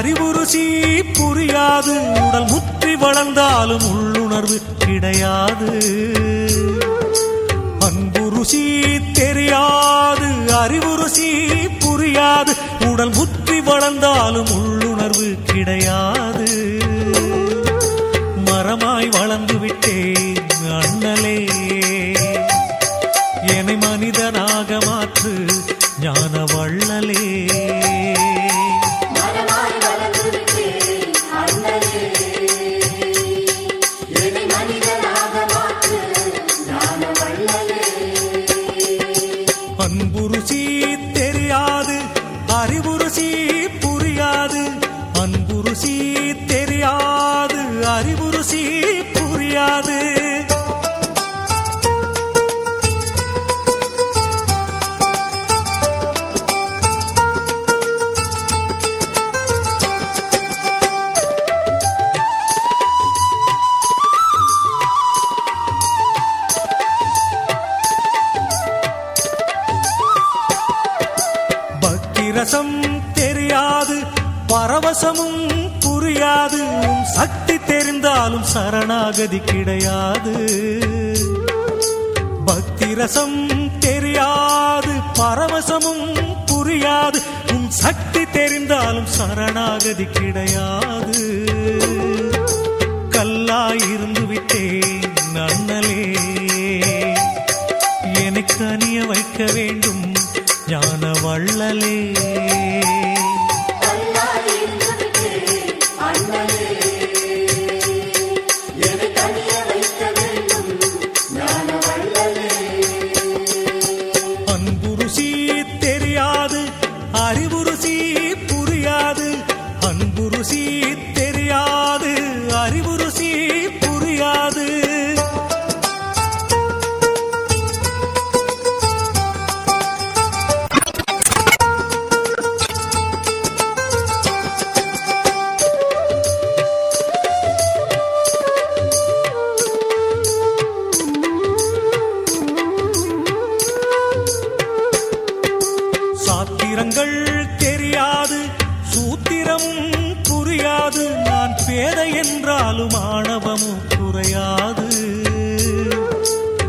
அறிவுருசி புரியாது. உடல் முற்றி வளர்ந்தாலும் உள்ளுணர்வு கிடையாது. அன்பு ருசி தெரியாது அறிவு ருசி புரியாது. உடல் முற்றி வளர்ந்தாலும் உள்ளுணர்வு கிடையாது. மரமாய் வளர்ந்து விட்டேன் ருசி தெரியாது அறிவு ருசி புரியாது அன்பு ருசி தெரியாது அறிவு ருசி பக்தி ரசம் தெரியாது பரவசமும் புரியாது. சக்தி தெரிந்தாலும் சரணாகதி கிடையாது. பக்தி ரசம் தெரியாது பரவசமும் புரியாது. உன் சக்தி தெரிந்தாலும் சரணாகதி கிடையாது. கல்லாயிருந்து விட்டேன் அண்ணலே எனக்கு அணிய வைக்க வேண்டும் ஞான வள்ளலே. ருசி தெரியாது அறிவு ருசி புரியாது. சாத்திரங்கள் பேதை என்றாலும் ஆணவமும் குறையாது.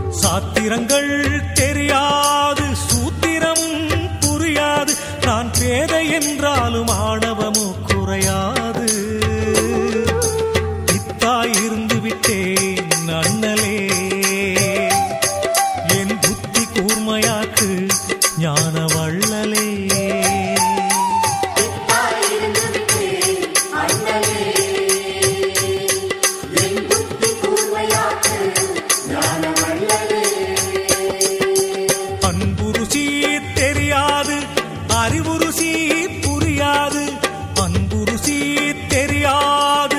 சாத்திரங்கள் தெரியாது சூத்திரம் புரியாது. நான் பேதை என்றாலும் ஆணவமும் தெரியாது. அறிவுருசி புரியாது. அன்புருசி தெரியாது.